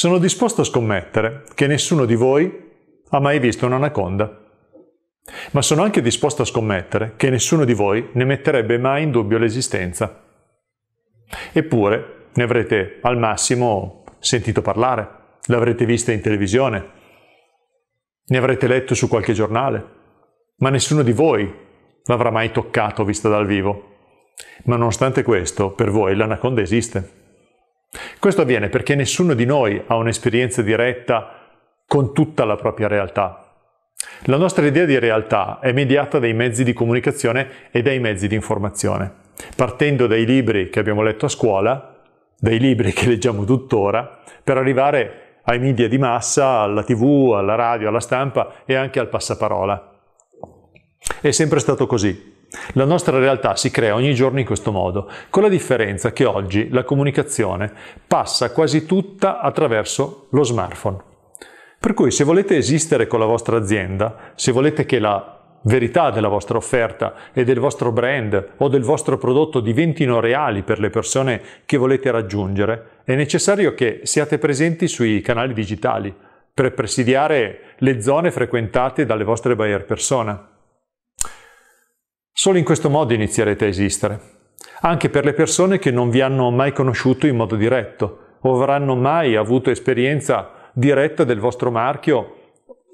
Sono disposto a scommettere che nessuno di voi ha mai visto un'anaconda. Ma sono anche disposto a scommettere che nessuno di voi ne metterebbe mai in dubbio l'esistenza. Eppure ne avrete al massimo sentito parlare, l'avrete vista in televisione, ne avrete letto su qualche giornale, ma nessuno di voi l'avrà mai toccato vista dal vivo. Ma nonostante questo, per voi l'anaconda esiste. Questo avviene perché nessuno di noi ha un'esperienza diretta con tutta la propria realtà. La nostra idea di realtà è mediata dai mezzi di comunicazione e dai mezzi di informazione, partendo dai libri che abbiamo letto a scuola, dai libri che leggiamo tuttora, per arrivare ai media di massa, alla tv, alla radio, alla stampa e anche al passaparola. È sempre stato così. La nostra realtà si crea ogni giorno in questo modo, con la differenza che oggi la comunicazione passa quasi tutta attraverso lo smartphone. Per cui se volete esistere con la vostra azienda, se volete che la verità della vostra offerta e del vostro brand o del vostro prodotto diventino reali per le persone che volete raggiungere, è necessario che siate presenti sui canali digitali per presidiare le zone frequentate dalle vostre buyer persona. Solo in questo modo inizierete a esistere, anche per le persone che non vi hanno mai conosciuto in modo diretto o avranno mai avuto esperienza diretta del vostro marchio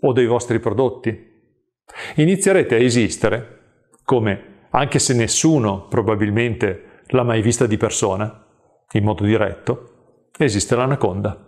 o dei vostri prodotti. Inizierete a esistere come, anche se nessuno probabilmente l'ha mai vista di persona, in modo diretto, esiste l'anaconda.